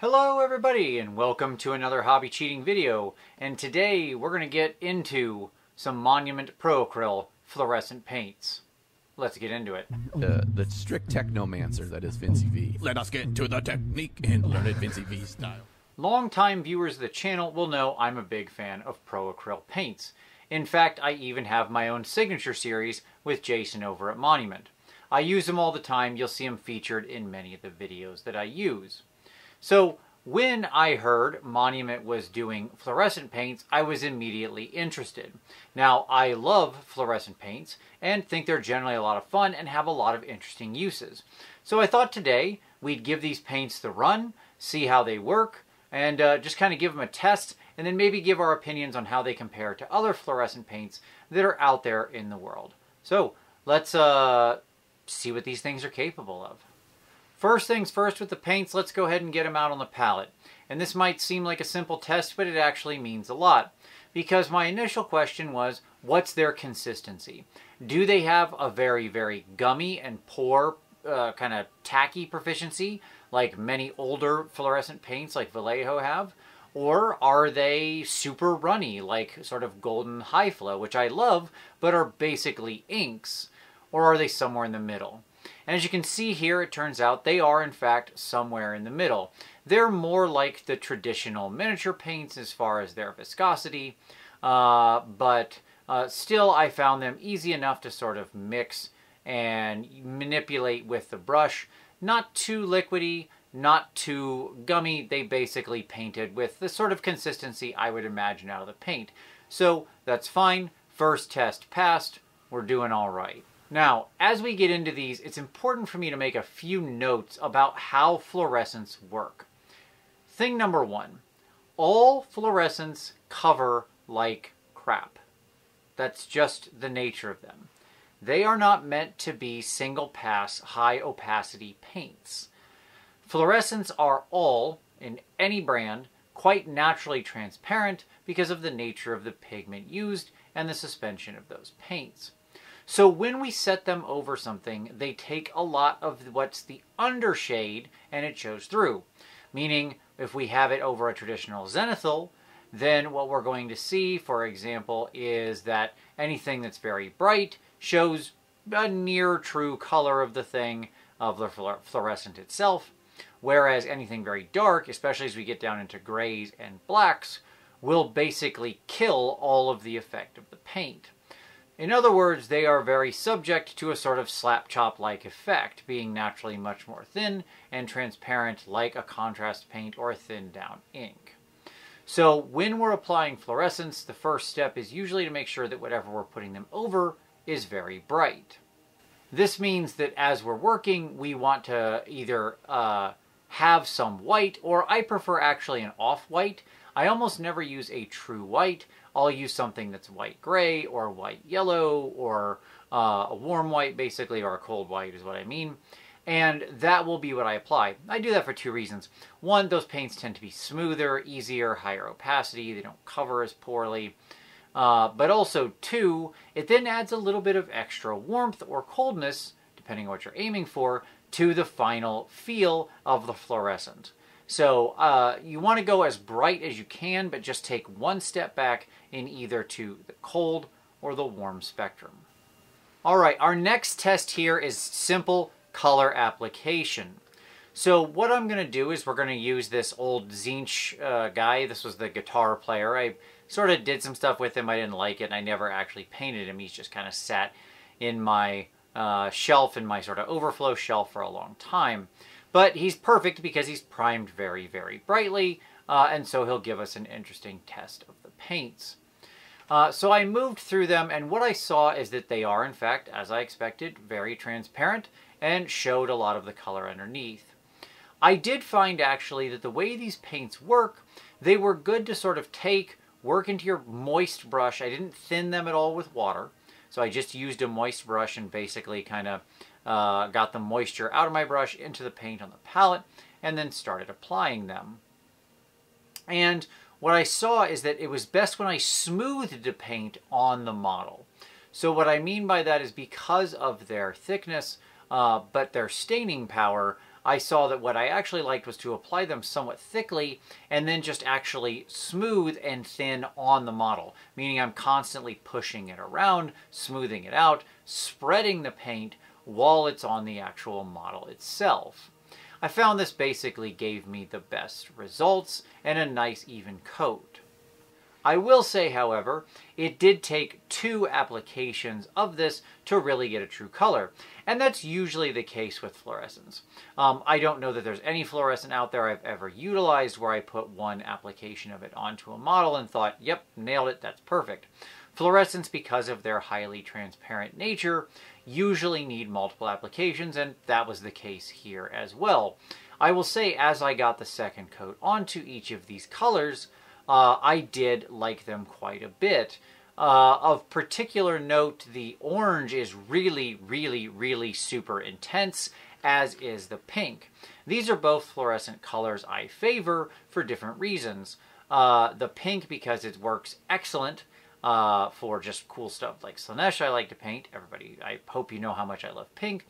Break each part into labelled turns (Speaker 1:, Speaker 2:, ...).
Speaker 1: Hello everybody and welcome to another hobby cheating video and today we're going to get into some Monument Pro Acryl fluorescent paints. Let's get into it.
Speaker 2: Uh, the strict technomancer that is Vincey V.
Speaker 3: Let us get to the technique and learn it Vincey V style.
Speaker 1: Longtime viewers of the channel will know I'm a big fan of Pro Acryl paints. In fact, I even have my own signature series with Jason over at Monument. I use them all the time. You'll see them featured in many of the videos that I use. So when I heard Monument was doing fluorescent paints, I was immediately interested. Now, I love fluorescent paints and think they're generally a lot of fun and have a lot of interesting uses. So I thought today we'd give these paints the run, see how they work, and uh, just kind of give them a test, and then maybe give our opinions on how they compare to other fluorescent paints that are out there in the world. So let's uh, see what these things are capable of. First things first with the paints, let's go ahead and get them out on the palette. And this might seem like a simple test, but it actually means a lot. Because my initial question was, what's their consistency? Do they have a very, very gummy and poor, uh, kind of tacky proficiency, like many older fluorescent paints like Vallejo have? Or are they super runny, like sort of golden high flow, which I love, but are basically inks? Or are they somewhere in the middle? And as you can see here, it turns out they are in fact somewhere in the middle. They're more like the traditional miniature paints as far as their viscosity, uh, but uh, still I found them easy enough to sort of mix and manipulate with the brush. Not too liquidy, not too gummy. They basically painted with the sort of consistency I would imagine out of the paint. So that's fine. First test passed. We're doing all right. Now, as we get into these, it's important for me to make a few notes about how fluorescents work. Thing number one, all fluorescents cover like crap. That's just the nature of them. They are not meant to be single pass high opacity paints. Fluorescents are all, in any brand, quite naturally transparent because of the nature of the pigment used and the suspension of those paints. So when we set them over something, they take a lot of what's the undershade and it shows through. Meaning, if we have it over a traditional zenithal, then what we're going to see, for example, is that anything that's very bright shows a near true color of the thing, of the fluorescent itself, whereas anything very dark, especially as we get down into grays and blacks, will basically kill all of the effect of the paint. In other words, they are very subject to a sort of slap chop like effect, being naturally much more thin and transparent like a contrast paint or a thin down ink. So when we're applying fluorescents, the first step is usually to make sure that whatever we're putting them over is very bright. This means that as we're working, we want to either uh, have some white, or I prefer actually an off-white. I almost never use a true white. I'll use something that's white gray or white yellow or uh, a warm white basically or a cold white is what I mean. And that will be what I apply. I do that for two reasons. One, those paints tend to be smoother, easier, higher opacity. They don't cover as poorly. Uh, but also, two, it then adds a little bit of extra warmth or coldness, depending on what you're aiming for, to the final feel of the fluorescent. So uh, you want to go as bright as you can, but just take one step back in either to the cold or the warm spectrum. All right, our next test here is simple color application. So what I'm going to do is we're going to use this old Zinch uh, guy. This was the guitar player. I sort of did some stuff with him. I didn't like it, and I never actually painted him. He's just kind of sat in my uh, shelf, in my sort of overflow shelf for a long time. But he's perfect because he's primed very, very brightly, uh, and so he'll give us an interesting test of the paints. Uh, so I moved through them, and what I saw is that they are, in fact, as I expected, very transparent and showed a lot of the color underneath. I did find, actually, that the way these paints work, they were good to sort of take, work into your moist brush. I didn't thin them at all with water, so I just used a moist brush and basically kind of uh, got the moisture out of my brush into the paint on the palette, and then started applying them. And what I saw is that it was best when I smoothed the paint on the model. So what I mean by that is because of their thickness, uh, but their staining power, I saw that what I actually liked was to apply them somewhat thickly and then just actually smooth and thin on the model, meaning I'm constantly pushing it around, smoothing it out, spreading the paint while it's on the actual model itself. I found this basically gave me the best results and a nice even coat. I will say, however, it did take two applications of this to really get a true color, and that's usually the case with fluorescents. Um, I don't know that there's any fluorescent out there I've ever utilized where I put one application of it onto a model and thought, yep, nailed it, that's perfect. Fluorescents, because of their highly transparent nature, usually need multiple applications, and that was the case here as well. I will say, as I got the second coat onto each of these colors, uh, I did like them quite a bit. Uh, of particular note, the orange is really, really, really super intense, as is the pink. These are both fluorescent colors I favor for different reasons. Uh, the pink because it works excellent uh, for just cool stuff like Slaanesh I like to paint. Everybody, I hope you know how much I love pink.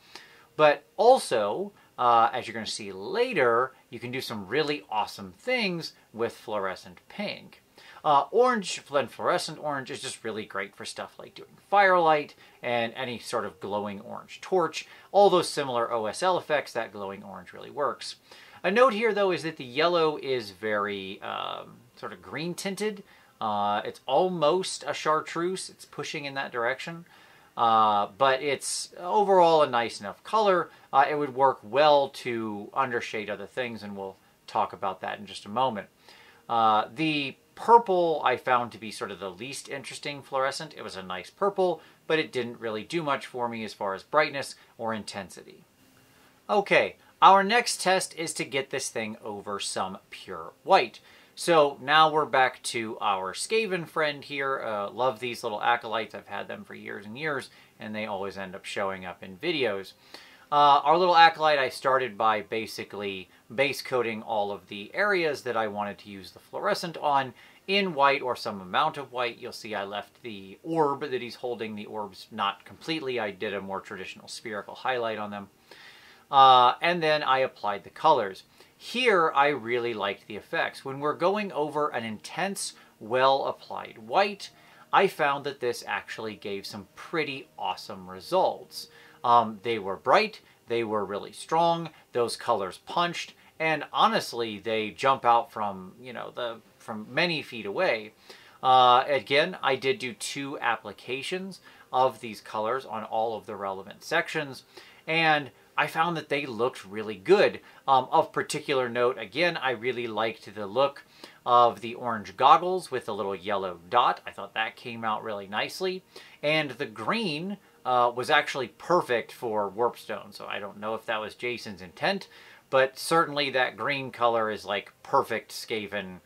Speaker 1: But also, uh, as you're going to see later, you can do some really awesome things with fluorescent pink. Uh, orange fluorescent orange is just really great for stuff like doing firelight and any sort of glowing orange torch. All those similar OSL effects, that glowing orange really works. A note here, though, is that the yellow is very um, sort of green tinted. Uh, it's almost a chartreuse. It's pushing in that direction. Uh, but it's overall a nice enough color. Uh, it would work well to undershade other things, and we'll talk about that in just a moment. Uh, the purple I found to be sort of the least interesting fluorescent. It was a nice purple, but it didn't really do much for me as far as brightness or intensity. Okay, our next test is to get this thing over some pure white. So now we're back to our Skaven friend here. Uh, love these little acolytes. I've had them for years and years, and they always end up showing up in videos. Uh, our little acolyte, I started by basically base coating all of the areas that I wanted to use the fluorescent on in white or some amount of white. You'll see I left the orb that he's holding. The orbs not completely. I did a more traditional spherical highlight on them. Uh, and then I applied the colors. Here, I really liked the effects. When we're going over an intense, well-applied white, I found that this actually gave some pretty awesome results. Um, they were bright, they were really strong, those colors punched, and honestly, they jump out from, you know, the from many feet away. Uh, again, I did do two applications of these colors on all of the relevant sections, and I found that they looked really good. Um, of particular note, again, I really liked the look of the orange goggles with a little yellow dot. I thought that came out really nicely. And the green uh, was actually perfect for Warpstone, so I don't know if that was Jason's intent, but certainly that green color is like perfect Skaven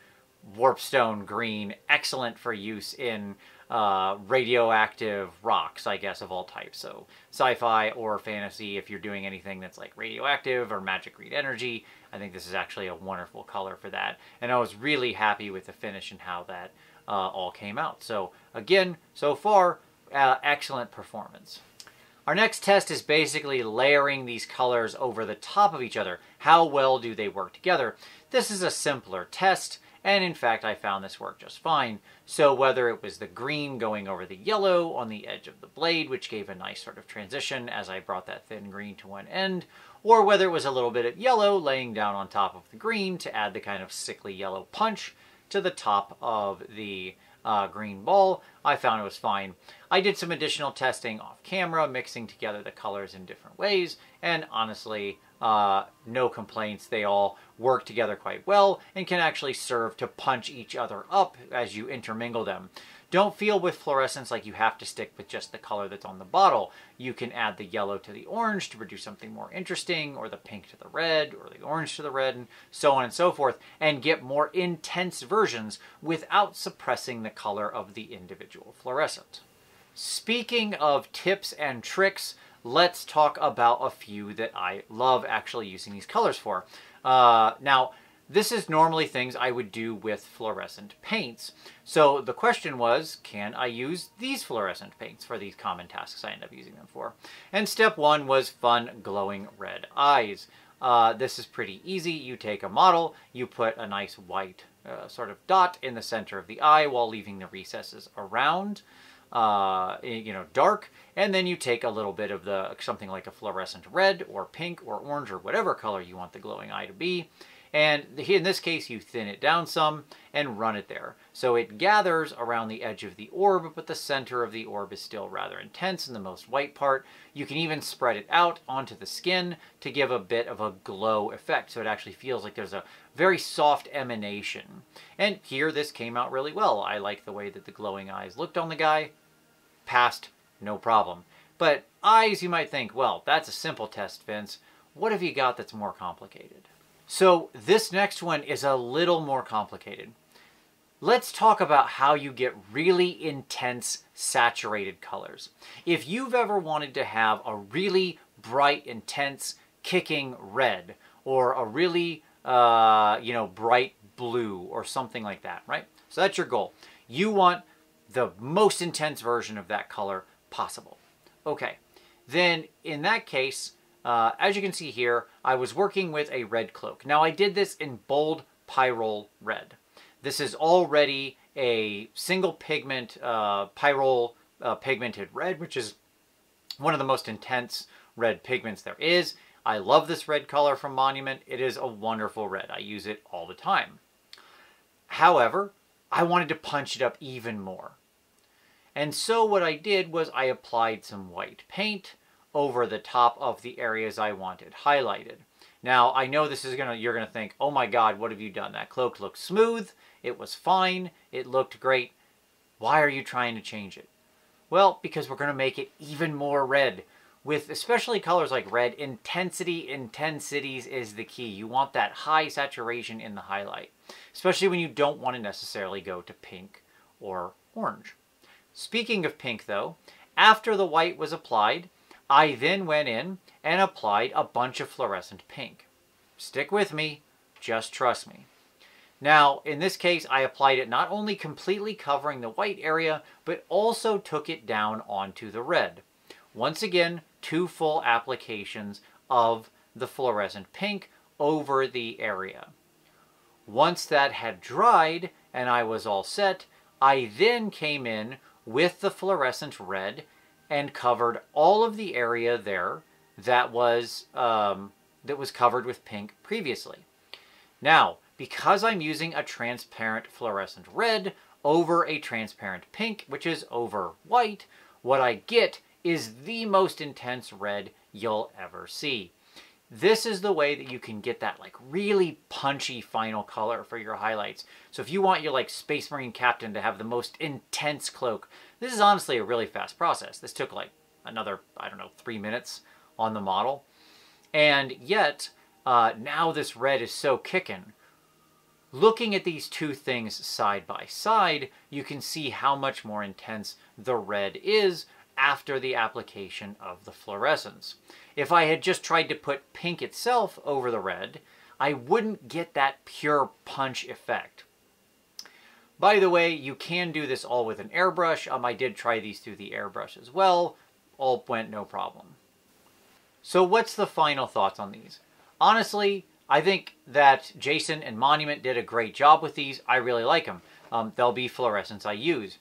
Speaker 1: Warpstone green, excellent for use in uh, radioactive rocks, I guess, of all types. So sci-fi or fantasy, if you're doing anything that's like radioactive or magic read energy, I think this is actually a wonderful color for that. And I was really happy with the finish and how that uh, all came out. So again, so far, uh, excellent performance. Our next test is basically layering these colors over the top of each other. How well do they work together? This is a simpler test. And in fact, I found this worked just fine. So whether it was the green going over the yellow on the edge of the blade, which gave a nice sort of transition as I brought that thin green to one end, or whether it was a little bit of yellow laying down on top of the green to add the kind of sickly yellow punch to the top of the uh, green ball, I found it was fine. I did some additional testing off camera, mixing together the colors in different ways, and honestly, uh, no complaints. They all work together quite well and can actually serve to punch each other up as you intermingle them. Don't feel with fluorescents like you have to stick with just the color that's on the bottle. You can add the yellow to the orange to produce something more interesting, or the pink to the red, or the orange to the red, and so on and so forth, and get more intense versions without suppressing the color of the individual fluorescent. Speaking of tips and tricks, let's talk about a few that I love actually using these colors for. Uh, now, this is normally things I would do with fluorescent paints. So the question was, can I use these fluorescent paints for these common tasks I end up using them for? And step one was fun glowing red eyes. Uh, this is pretty easy. You take a model, you put a nice white uh, sort of dot in the center of the eye while leaving the recesses around, uh, you know, dark, and then you take a little bit of the something like a fluorescent red or pink or orange or whatever color you want the glowing eye to be, and in this case, you thin it down some and run it there. So it gathers around the edge of the orb, but the center of the orb is still rather intense in the most white part. You can even spread it out onto the skin to give a bit of a glow effect. So it actually feels like there's a very soft emanation. And here, this came out really well. I like the way that the glowing eyes looked on the guy. Passed, no problem. But eyes, you might think, well, that's a simple test, Vince. What have you got that's more complicated? So this next one is a little more complicated. Let's talk about how you get really intense saturated colors. If you've ever wanted to have a really bright, intense, kicking red, or a really, uh, you know, bright blue, or something like that, right? So that's your goal. You want the most intense version of that color possible. Okay, then in that case, uh, as you can see here, I was working with a red cloak. Now I did this in bold pyrrole red. This is already a single pigment uh, pyrrole uh, pigmented red, which is one of the most intense red pigments there is. I love this red color from Monument. It is a wonderful red. I use it all the time. However, I wanted to punch it up even more. And so what I did was I applied some white paint over the top of the areas I wanted highlighted. Now, I know this is gonna, you're gonna think, oh my God, what have you done? That cloak looks smooth, it was fine, it looked great. Why are you trying to change it? Well, because we're gonna make it even more red. With especially colors like red, intensity intensities is the key. You want that high saturation in the highlight, especially when you don't want to necessarily go to pink or orange. Speaking of pink though, after the white was applied, I then went in and applied a bunch of fluorescent pink. Stick with me, just trust me. Now, in this case, I applied it not only completely covering the white area, but also took it down onto the red. Once again, two full applications of the fluorescent pink over the area. Once that had dried and I was all set, I then came in with the fluorescent red and covered all of the area there that was um, that was covered with pink previously. Now, because I'm using a transparent fluorescent red over a transparent pink, which is over white, what I get is the most intense red you'll ever see. This is the way that you can get that like really punchy final color for your highlights. So if you want your like Space Marine captain to have the most intense cloak, this is honestly a really fast process. This took like another, I don't know, three minutes on the model. And yet, uh, now this red is so kicking. Looking at these two things side by side, you can see how much more intense the red is after the application of the fluorescence. If I had just tried to put pink itself over the red, I wouldn't get that pure punch effect. By the way, you can do this all with an airbrush. Um, I did try these through the airbrush as well. All went no problem. So what's the final thoughts on these? Honestly, I think that Jason and Monument did a great job with these. I really like them. Um, they'll be fluorescents I use.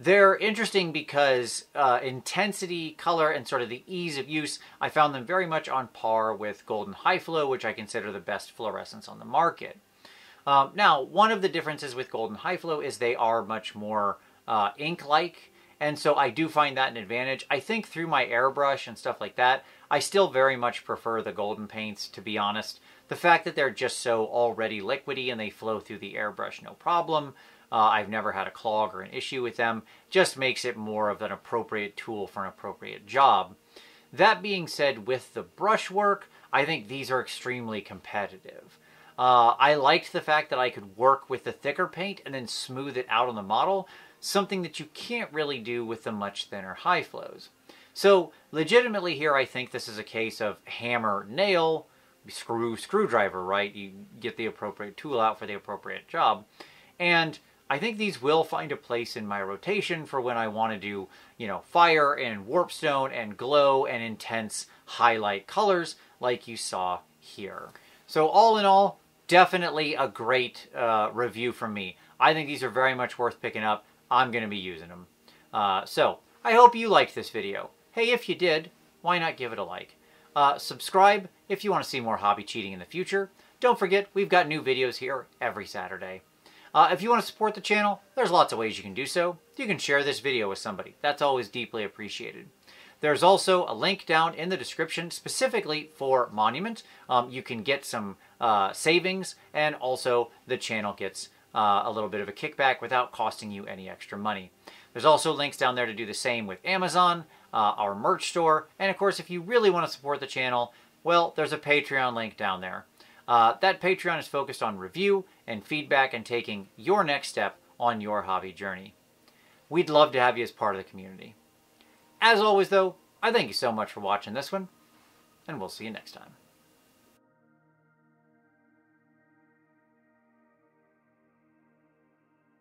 Speaker 1: They're interesting because uh, intensity, color, and sort of the ease of use, I found them very much on par with Golden High Flow, which I consider the best fluorescents on the market. Um, now, one of the differences with Golden High Flow is they are much more uh, ink-like, and so I do find that an advantage. I think through my airbrush and stuff like that, I still very much prefer the golden paints, to be honest. The fact that they're just so already liquidy and they flow through the airbrush no problem, uh, I've never had a clog or an issue with them. Just makes it more of an appropriate tool for an appropriate job. That being said, with the brushwork, I think these are extremely competitive. Uh, I liked the fact that I could work with the thicker paint and then smooth it out on the model, something that you can't really do with the much thinner high flows. So legitimately here I think this is a case of hammer, nail, screw, screwdriver, right? You get the appropriate tool out for the appropriate job. And I think these will find a place in my rotation for when I want to do, you know, fire and warpstone and glow and intense highlight colors like you saw here. So all in all, definitely a great uh, review from me. I think these are very much worth picking up. I'm going to be using them. Uh, so I hope you liked this video. Hey, if you did, why not give it a like? Uh, subscribe if you want to see more hobby cheating in the future. Don't forget, we've got new videos here every Saturday. Uh, if you want to support the channel, there's lots of ways you can do so. You can share this video with somebody. That's always deeply appreciated. There's also a link down in the description specifically for Monument. Um, you can get some uh, savings and also the channel gets uh, a little bit of a kickback without costing you any extra money. There's also links down there to do the same with Amazon, uh, our merch store, and of course if you really want to support the channel, well, there's a Patreon link down there. Uh, that Patreon is focused on review and feedback and taking your next step on your hobby journey. We'd love to have you as part of the community. As always, though, I thank you so much for watching this one, and we'll see you next time.